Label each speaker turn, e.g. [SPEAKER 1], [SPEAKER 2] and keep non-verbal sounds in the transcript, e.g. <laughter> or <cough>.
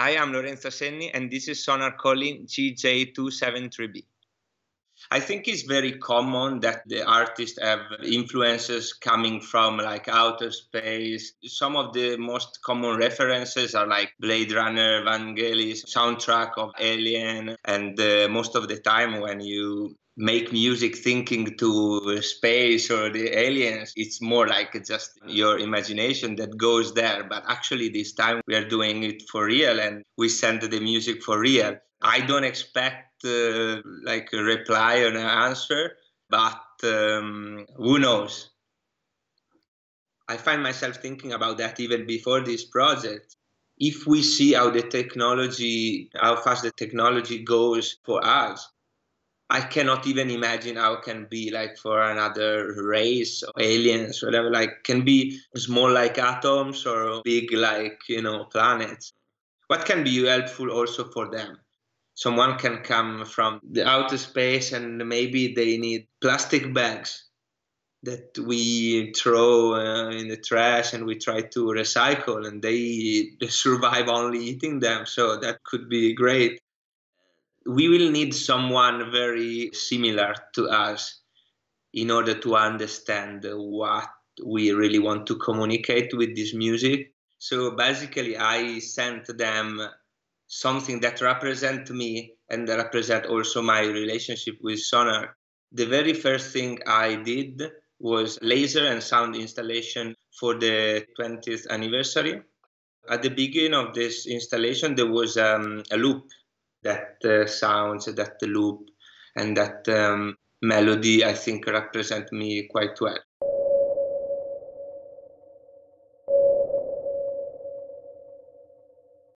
[SPEAKER 1] I am Lorenzo Senni, and this is Sonar Calling GJ273B. I think it's very common that the artists have influences coming from like outer space. Some of the most common references are like Blade Runner, Vangelis, soundtrack of Alien, and uh, most of the time when you make music thinking to space or the aliens it's more like just your imagination that goes there. But actually this time we are doing it for real and we send the music for real. I don't expect uh, like a reply or an answer but um, who knows? I find myself thinking about that even before this project. If we see how the technology how fast the technology goes for us I cannot even imagine how it can be like for another race, or aliens, whatever. Like can be small like atoms or big like you know planets. What can be helpful also for them? Someone can come from the outer space and maybe they need plastic bags that we throw uh, in the trash and we try to recycle and they, they <laughs> survive only eating them so that could be great we will need someone very similar to us in order to understand what we really want to communicate with this music. So basically, I sent them something that represent me and represent also my relationship with Sonar. The very first thing I did was laser and sound installation for the 20th anniversary. At the beginning of this installation, there was um, a loop that uh, sounds, that the loop, and that um, melody, I think, represent me quite well.